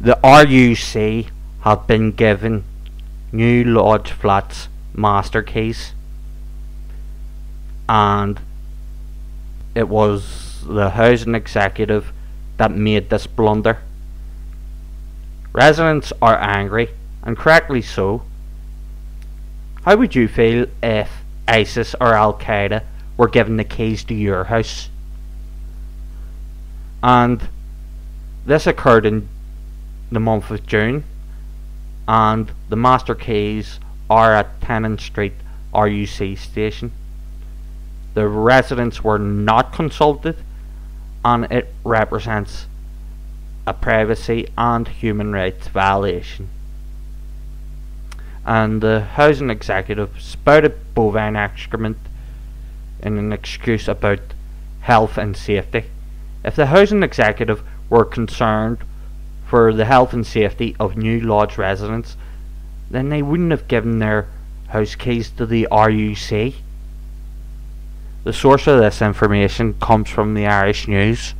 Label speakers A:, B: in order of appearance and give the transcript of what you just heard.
A: The RUC have been given New Lodge Flats master keys and it was the housing executive that made this blunder. Residents are angry, and correctly so. How would you feel if ISIS or Al Qaeda were given the keys to your house? And this occurred in the month of June, and the master keys are at Tennent Street RUC station. The residents were not consulted, and it represents a privacy and human rights violation. And the housing executive spouted bovine excrement in an excuse about health and safety. If the housing executive were concerned for the health and safety of new lodge residents, then they wouldn't have given their house keys to the RUC. The source of this information comes from the Irish News.